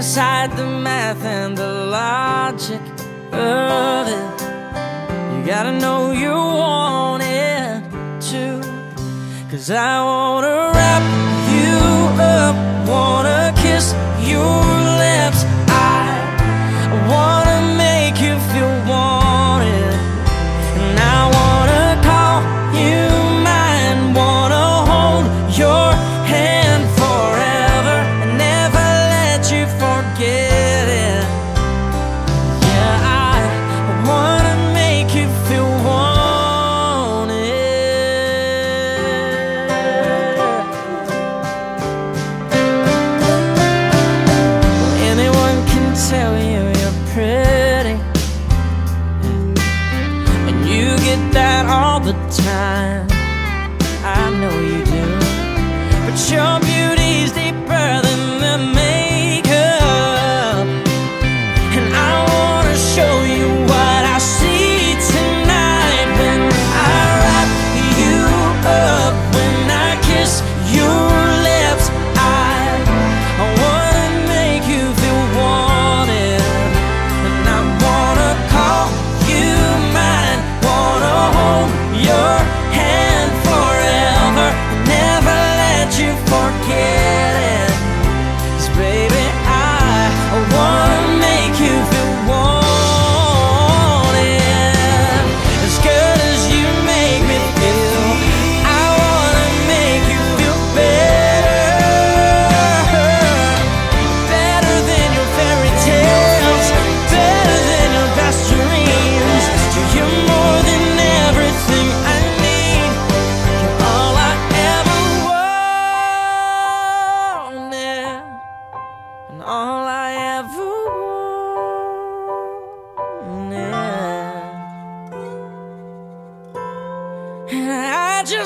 aside the math and the logic of it. You gotta know you want it too. Cause I wanna get that all the time.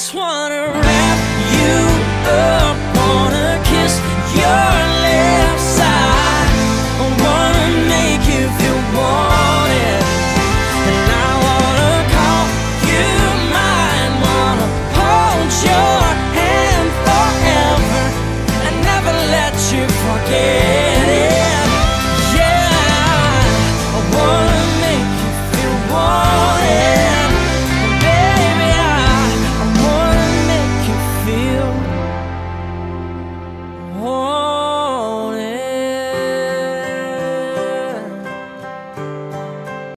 just wanna run.